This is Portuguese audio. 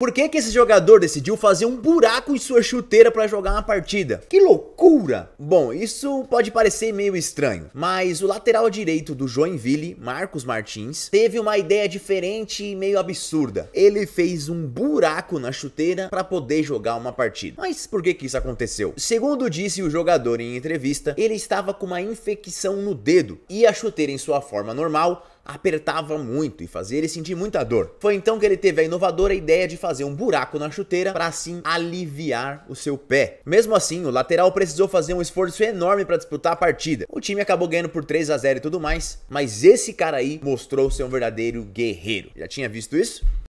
Por que, que esse jogador decidiu fazer um buraco em sua chuteira para jogar uma partida? Que loucura! Bom, isso pode parecer meio estranho, mas o lateral direito do Joinville, Marcos Martins, teve uma ideia diferente e meio absurda. Ele fez um buraco na chuteira para poder jogar uma partida. Mas por que que isso aconteceu? Segundo disse o jogador em entrevista, ele estava com uma infecção no dedo e a chuteira em sua forma normal apertava muito e fazia ele sentir muita dor. Foi então que ele teve a inovadora ideia de fazer um buraco na chuteira para assim aliviar o seu pé. Mesmo assim, o lateral precisou fazer um esforço enorme para disputar a partida. O time acabou ganhando por 3 a 0 e tudo mais, mas esse cara aí mostrou ser um verdadeiro guerreiro. Já tinha visto isso?